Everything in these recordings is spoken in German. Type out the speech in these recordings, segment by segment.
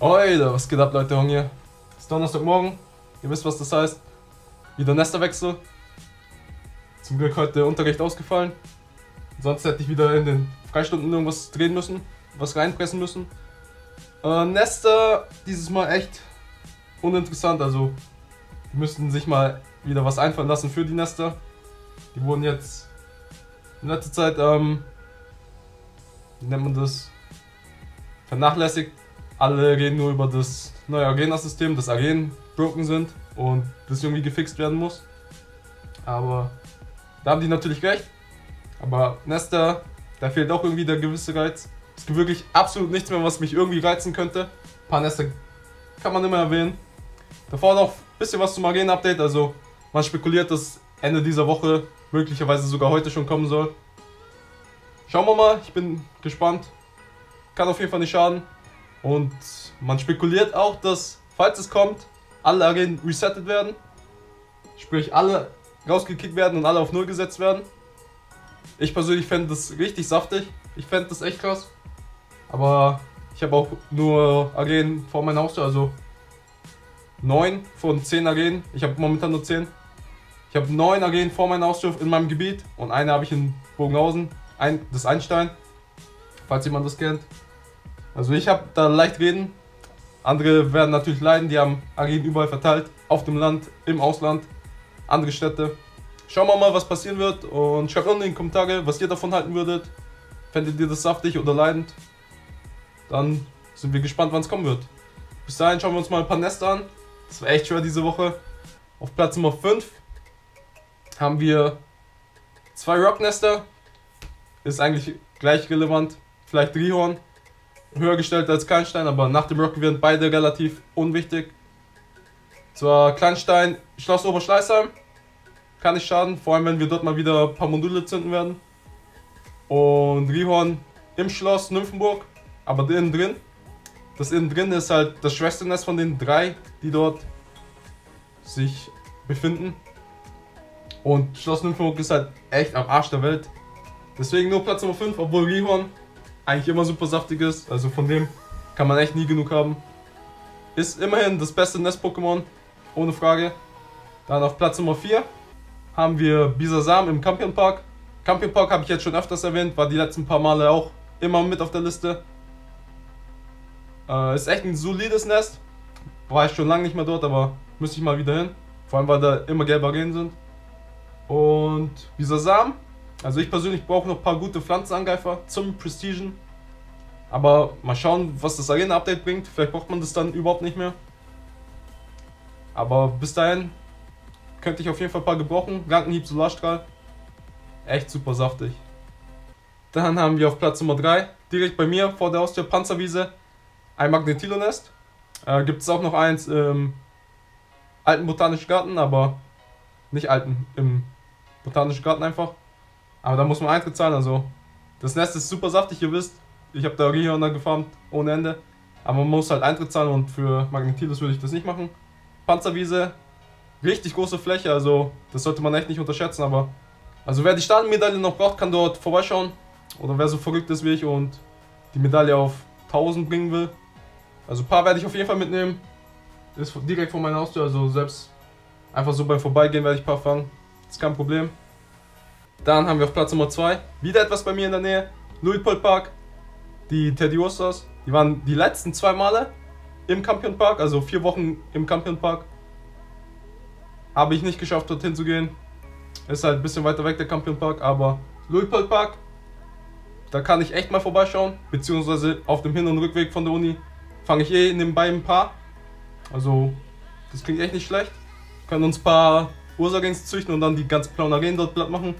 Alter, was geht ab, Leute, Hong hier. Es ist Donnerstagmorgen. Ihr wisst, was das heißt. Wieder Nesterwechsel. Zum Glück heute Unterricht ausgefallen. Sonst hätte ich wieder in den Freistunden irgendwas drehen müssen, was reinpressen müssen. Äh, Nester dieses Mal echt uninteressant. Also, die müssten sich mal wieder was einfallen lassen für die Nester. Die wurden jetzt in letzter Zeit, ähm, wie nennt man das? Vernachlässigt alle reden nur über das neue Arena-System, dass Arenen broken sind und das irgendwie gefixt werden muss. Aber da haben die natürlich recht. Aber Nesta, da fehlt auch irgendwie der gewisse Reiz. Es gibt wirklich absolut nichts mehr, was mich irgendwie reizen könnte. Ein paar Nester kann man immer erwähnen. Davor noch ein bisschen was zum Arena-Update. Also man spekuliert, dass Ende dieser Woche möglicherweise sogar heute schon kommen soll. Schauen wir mal, ich bin gespannt. Kann auf jeden Fall nicht schaden. Und man spekuliert auch, dass, falls es kommt, alle Arenen resettet werden. Sprich, alle rausgekickt werden und alle auf Null gesetzt werden. Ich persönlich fände das richtig saftig. Ich fände das echt krass. Aber ich habe auch nur Arenen vor meinem Haustür, also 9 von 10 Arenen. Ich habe momentan nur 10. Ich habe 9 Arenen vor meinem Haustür in meinem Gebiet und eine habe ich in Bogenhausen. Ein, das Einstein, falls jemand das kennt. Also ich habe da leicht reden. Andere werden natürlich leiden, die haben Arenen überall verteilt. Auf dem Land, im Ausland, andere Städte. Schauen wir mal, was passieren wird und schreibt unten in die Kommentare, was ihr davon halten würdet. Fändet ihr das saftig oder leidend? Dann sind wir gespannt, wann es kommen wird. Bis dahin schauen wir uns mal ein paar Nester an. Das war echt schwer diese Woche. Auf Platz Nummer 5 haben wir zwei Rocknester. Ist eigentlich gleich relevant. Vielleicht Rihorn höher gestellt als Kleinstein, aber nach dem Rock werden beide relativ unwichtig. Zwar Kleinstein, Schloss Oberschleißheim, kann nicht schaden, vor allem wenn wir dort mal wieder ein paar Module zünden werden. Und Rihorn im Schloss Nymphenburg, aber innen drin. Das innen drin ist halt das Schwesternest von den drei, die dort sich befinden. Und Schloss Nymphenburg ist halt echt am Arsch der Welt. Deswegen nur Platz Nummer 5, obwohl Rihorn eigentlich immer super saftig ist. Also von dem kann man echt nie genug haben. Ist immerhin das beste Nest-Pokémon, ohne Frage. Dann auf Platz Nummer 4 haben wir Bisasam im Campion Park. Campion Park habe ich jetzt schon öfters erwähnt, war die letzten paar Male auch immer mit auf der Liste. Äh, ist echt ein solides Nest. War ich schon lange nicht mehr dort, aber müsste ich mal wieder hin. Vor allem, weil da immer gelbe Arenen sind. Und Bisasam also ich persönlich brauche noch ein paar gute Pflanzenangreifer zum Prestigen. Aber mal schauen, was das Arena-Update bringt. Vielleicht braucht man das dann überhaupt nicht mehr. Aber bis dahin könnte ich auf jeden Fall ein paar gebrauchen. Rankenhieb Solarstrahl. Echt super saftig. Dann haben wir auf Platz Nummer 3, direkt bei mir vor der Haustür Panzerwiese, ein Magnetilonest. Äh, Gibt es auch noch eins im alten Botanischen Garten, aber nicht alten, im Botanischen Garten einfach. Aber da muss man Eintritt zahlen, also das Nest ist super saftig, ihr wisst. Ich habe da Rihörner gefarmt ohne Ende. Aber man muss halt Eintritt zahlen und für Magnetilus würde ich das nicht machen. Panzerwiese, richtig große Fläche, also das sollte man echt nicht unterschätzen, aber also wer die Sternenmedaille noch braucht, kann dort vorbeischauen. Oder wer so verrückt ist wie ich und die Medaille auf 1000 bringen will. Also ein paar werde ich auf jeden Fall mitnehmen. Ist direkt vor meiner Haustür, also selbst einfach so beim Vorbeigehen werde ich ein paar fangen. Ist kein Problem. Dann haben wir auf Platz Nummer 2 wieder etwas bei mir in der Nähe. Luitpold Park. Die Teddy Osters. Die waren die letzten zwei Male im Campion Park, also vier Wochen im Campion Park. Habe ich nicht geschafft, dorthin zu gehen. Ist halt ein bisschen weiter weg, der Campion Park, aber Luitpold Park, da kann ich echt mal vorbeischauen. Beziehungsweise auf dem Hin- und Rückweg von der Uni fange ich eh nebenbei ein paar. Also, das klingt echt nicht schlecht. Können uns ein paar Ursagings züchten und dann die ganzen blauen Arenen dort platt machen.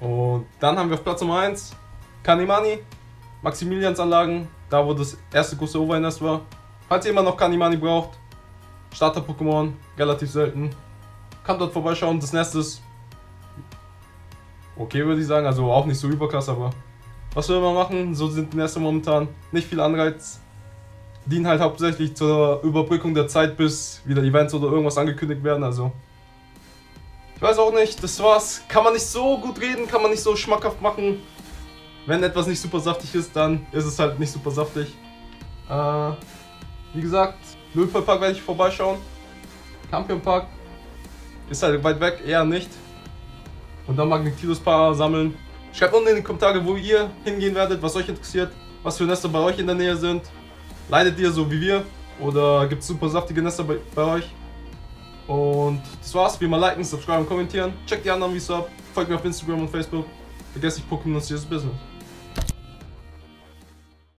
Und dann haben wir auf Platz Nummer 1 Kanimani, Maximiliansanlagen, da wo das erste große Overnest war. Falls ihr immer noch Kanimani braucht, Starter-Pokémon, relativ selten. Kann dort vorbeischauen, das Nest ist okay, würde ich sagen, also auch nicht so überkrass, aber was will man machen? So sind die Nester momentan. Nicht viel Anreiz. Dienen halt hauptsächlich zur Überbrückung der Zeit, bis wieder Events oder irgendwas angekündigt werden, also ich weiß auch nicht, das war's. Kann man nicht so gut reden, kann man nicht so schmackhaft machen. Wenn etwas nicht super saftig ist, dann ist es halt nicht super saftig. Äh, Wie gesagt, Löwenpark werde ich vorbeischauen. Campion Park ist halt weit weg, eher nicht. Und dann Magnetiluspaar sammeln. Schreibt unten in die Kommentare, wo ihr hingehen werdet, was euch interessiert, was für Nester bei euch in der Nähe sind. Leidet ihr so wie wir? Oder gibt es super saftige Nester bei, bei euch? Und das war's. Wie immer liken, subscriben kommentieren. Checkt die anderen Videos ab. Folgt mir auf Instagram und Facebook. Vergesst nicht Pokémon und Business.